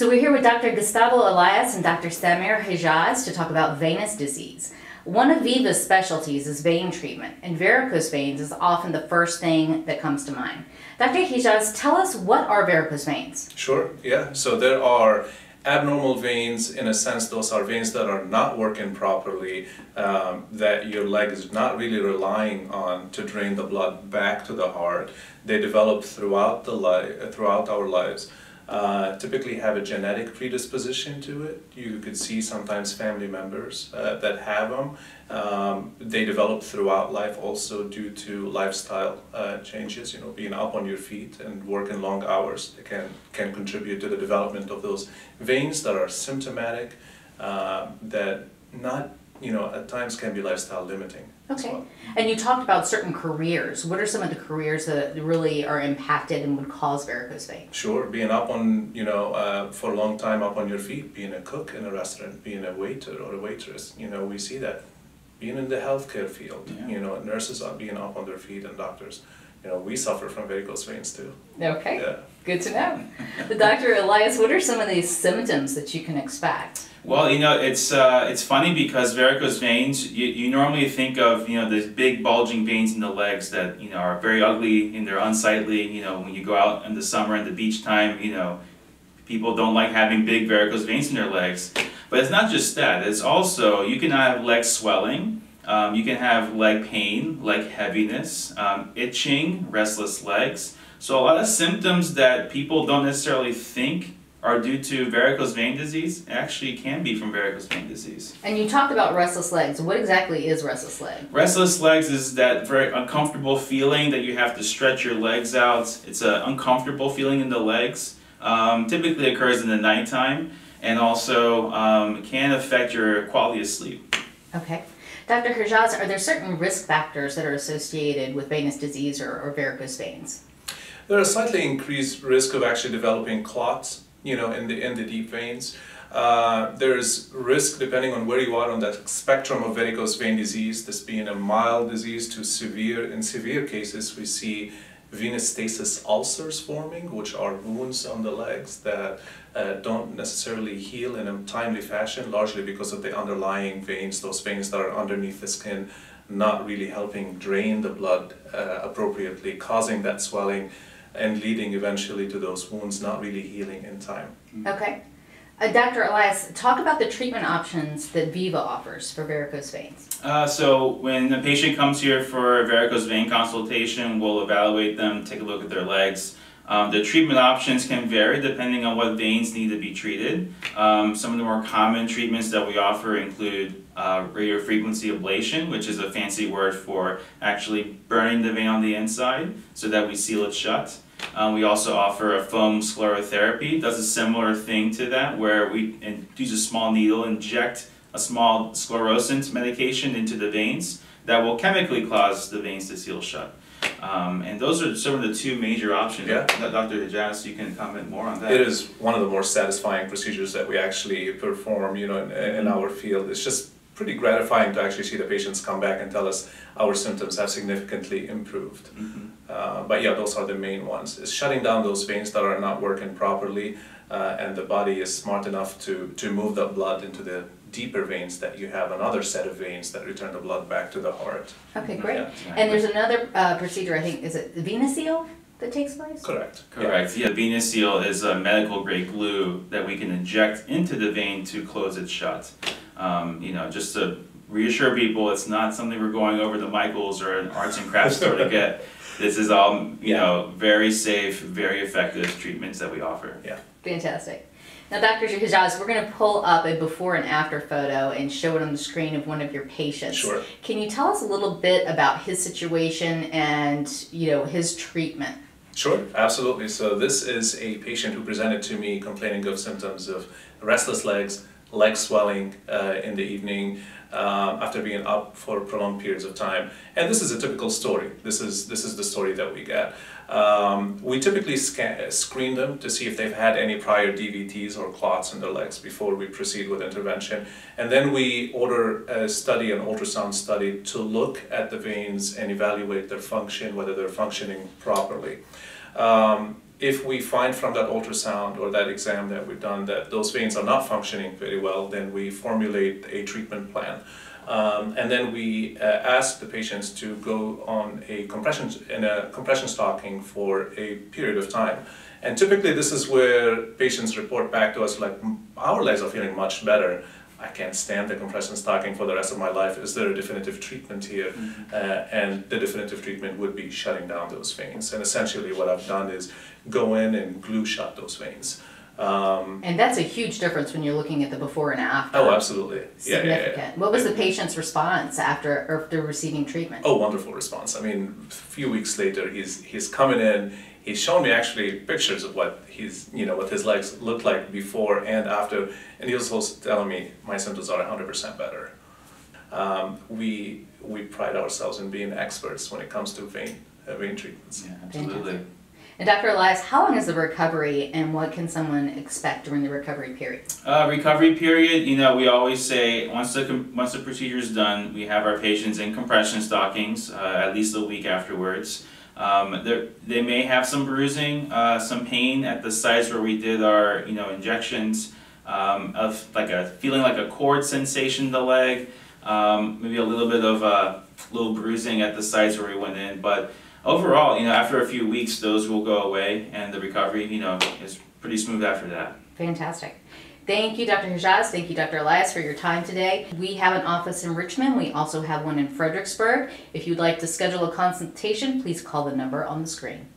So we're here with Dr. Gustavo Elias and Dr. Samir Hijaz to talk about venous disease. One of Viva's specialties is vein treatment, and varicose veins is often the first thing that comes to mind. Dr. Hijaz, tell us what are varicose veins? Sure, yeah. So there are abnormal veins in a sense those are veins that are not working properly um, that your leg is not really relying on to drain the blood back to the heart they develop throughout the life throughout our lives uh, typically have a genetic predisposition to it. You could see sometimes family members uh, that have them. Um, they develop throughout life also due to lifestyle uh, changes, you know, being up on your feet and working long hours can, can contribute to the development of those veins that are symptomatic, uh, that not, you know, at times can be lifestyle limiting. Okay. Well. And you talked about certain careers. What are some of the careers that really are impacted and would cause varicose veins? Sure. Being up on, you know, uh, for a long time up on your feet, being a cook in a restaurant, being a waiter or a waitress, you know, we see that. Being in the healthcare field, yeah. you know, nurses are being up on their feet and doctors you know, we suffer from varicose veins too. Okay. Yeah. Good to know. the Dr. Elias, what are some of these symptoms that you can expect? Well, you know, it's uh, it's funny because varicose veins, you, you normally think of, you know, these big bulging veins in the legs that, you know, are very ugly and they're unsightly. You know, when you go out in the summer and the beach time, you know, people don't like having big varicose veins in their legs. But it's not just that. It's also, you can have leg swelling, um, you can have leg pain, leg heaviness, um, itching, restless legs. So a lot of symptoms that people don't necessarily think are due to varicose vein disease actually can be from varicose vein disease. And you talked about restless legs. What exactly is restless leg? Restless legs is that very uncomfortable feeling that you have to stretch your legs out. It's an uncomfortable feeling in the legs. Um, typically occurs in the nighttime and also um, can affect your quality of sleep. Okay. Dr. Hijaz, are there certain risk factors that are associated with venous disease or, or varicose veins? There are slightly increased risk of actually developing clots, you know, in the in the deep veins. Uh, there's risk depending on where you are on that spectrum of varicose vein disease, this being a mild disease to severe. In severe cases, we see venous stasis ulcers forming, which are wounds on the legs that uh, don't necessarily heal in a timely fashion, largely because of the underlying veins, those veins that are underneath the skin, not really helping drain the blood uh, appropriately, causing that swelling and leading eventually to those wounds not really healing in time. Okay. Uh, Dr. Elias, talk about the treatment options that Viva offers for varicose veins. Uh, so when a patient comes here for a varicose vein consultation, we'll evaluate them, take a look at their legs. Um, the treatment options can vary depending on what veins need to be treated. Um, some of the more common treatments that we offer include uh, radiofrequency ablation, which is a fancy word for actually burning the vein on the inside so that we seal it shut. Um, we also offer a foam sclerotherapy. Does a similar thing to that where we use a small needle, inject a small sclerosant medication into the veins that will chemically cause the veins to seal shut. Um, and those are some of the two major options. Yeah. Dr. Hijaz, you can comment more on that. It is one of the more satisfying procedures that we actually perform, you know, in, in our field. It's just pretty gratifying to actually see the patients come back and tell us our symptoms have significantly improved. Mm -hmm. uh, but yeah, those are the main ones. It's shutting down those veins that are not working properly uh, and the body is smart enough to, to move the blood into the deeper veins that you have another set of veins that return the blood back to the heart. Okay, great. Yeah. And there's another uh, procedure, I think, is it VenaSeal? that takes place? Correct. Correct. Yeah, yeah VenaSeal is a medical grade glue that we can inject into the vein to close it shut. Um, you know, just to reassure people, it's not something we're going over to Michaels or an arts and crafts store to get. This is all, you yeah. know, very safe, very effective treatments that we offer. Yeah. Fantastic. Now, Dr. Hijaz, we're going to pull up a before and after photo and show it on the screen of one of your patients. Sure. Can you tell us a little bit about his situation and, you know, his treatment? Sure, absolutely. So this is a patient who presented to me complaining of symptoms of restless legs, leg swelling uh, in the evening uh, after being up for prolonged periods of time. And this is a typical story. This is, this is the story that we get. Um, we typically scan, screen them to see if they've had any prior DVTs or clots in their legs before we proceed with intervention. And then we order a study, an ultrasound study, to look at the veins and evaluate their function, whether they're functioning properly. Um, if we find from that ultrasound or that exam that we've done that those veins are not functioning very well, then we formulate a treatment plan. Um, and then we uh, ask the patients to go on a compression in a compression stocking for a period of time. And typically, this is where patients report back to us like, "Our legs are feeling much better. I can't stand the compression stocking for the rest of my life. Is there a definitive treatment here?" Uh, and the definitive treatment would be shutting down those veins. And essentially, what I've done is go in and glue shut those veins. Um, And that's a huge difference when you're looking at the before and after. oh, absolutely. Yeah, yeah, yeah. Significant. What was the patient's response after, or after receiving treatment? Oh, wonderful response. I mean, a few weeks later, he's he's coming in. He's shown me actually pictures of what he's you know what his legs looked like before and after, and he was also telling me my symptoms are hundred percent better. Um, we we pride ourselves in being experts when it comes to vein uh, vein treatments. Yeah, absolutely. And Dr. Elias, how long is the recovery and what can someone expect during the recovery period? Uh, recovery period, you know, we always say once the once the procedure is done, we have our patients in compression stockings uh, at least a week afterwards. Um, they may have some bruising, uh, some pain at the sites where we did our you know injections, um, of like a feeling like a cord sensation in the leg, um, maybe a little bit of a little bruising at the sites where we went in, but overall, you know, after a few weeks, those will go away, and the recovery, you know, is pretty smooth after that. Fantastic. Thank you, Dr. Hijaz. Thank you, Dr. Elias, for your time today. We have an office in Richmond. We also have one in Fredericksburg. If you'd like to schedule a consultation, please call the number on the screen.